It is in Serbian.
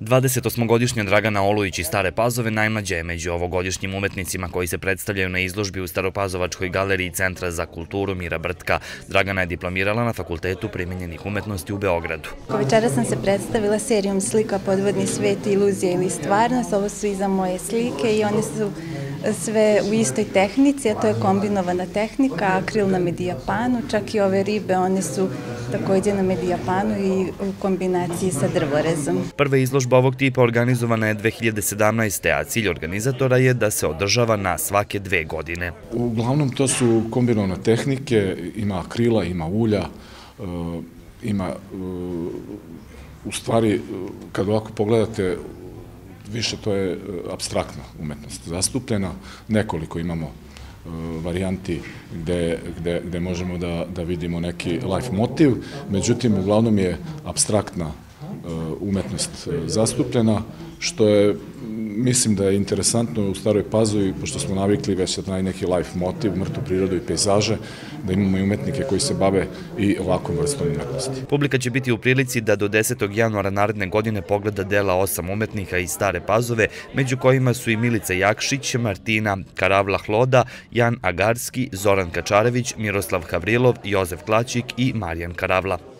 28-godišnja Dragana Olujić iz Stare Pazove najmlađa je među ovogodišnjim umetnicima koji se predstavljaju na izložbi u Staropazovačkoj galeriji Centra za kulturu Mira Brtka. Dragana je diplomirala na Fakultetu primenjenih umetnosti u Beogradu. Večera sam se predstavila serijom slika Podvodni svet, iluzija ili stvarnost. Ovo su iza moje slike i one su sve u istoj tehnici, a to je kombinovana tehnika, akril na medijapanu, čak i ove ribe, one su takođe na medijapanu i u kombinaciji sa drvorezom. Prva izložba ovog tipa organizovana je 2017. a cilj organizatora je da se održava na svake dve godine. Uglavnom to su kombinovane tehnike, ima akrila, ima ulja, e, ima e, u stvari, kad ovako pogledate više to je e, abstraktna umetnost zastupljena, nekoliko imamo e, varijanti gde, gde, gde možemo da, da vidimo neki life motiv, međutim, uglavnom je abstraktna umetnost zastupljena, što je mislim da je interesantno u Staroj Pazovi, pošto smo navikli već da neki life motiv, mrtvu prirodu i pejzaže, da imamo i umetnike koji se bave i ovakvom vrstom umetnosti. Publika će biti u prilici da do 10. januara naredne godine pogleda dela osam umetnika iz Stare Pazove, među kojima su i Milica Jakšić, Martina Karavla Hloda, Jan Agarski, Zoran Kačarević, Miroslav Havrilov, Jozef Klačik i Marijan Karavla.